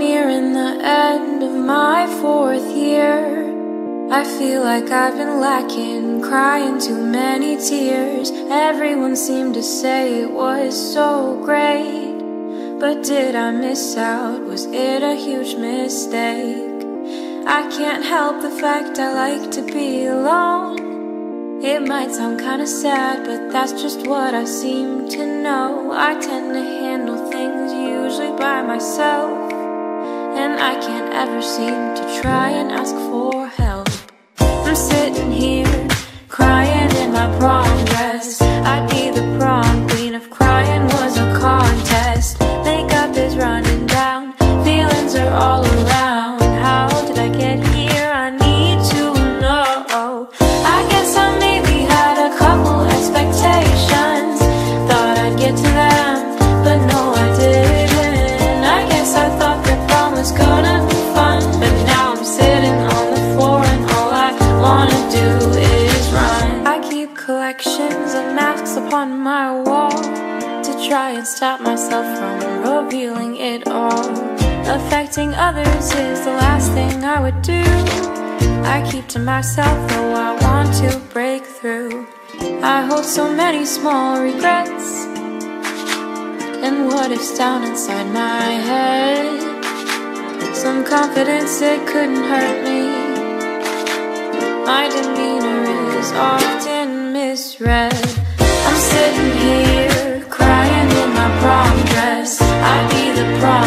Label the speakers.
Speaker 1: nearing the end of my fourth year. I feel like I've been lacking, crying too many tears. Everyone seemed to say it was so great. But did I miss out? Was it a huge mistake? I can't help the fact I like to be alone. It might sound kinda sad, but that's just what I seem to know. I tend to handle things usually by myself. And I can't ever seem to try and ask for help. I'm sitting here, crying in my prom dress. I'd be the prom queen if crying was a contest. Makeup is running down, feelings are all around. How did I get here? Upon my wall to try and stop myself from revealing it all. Affecting others is the last thing I would do. I keep to myself though I want to break through. I hold so many small regrets. And what if's down inside my head? Some confidence it couldn't hurt me. My demeanor is often misread. I'm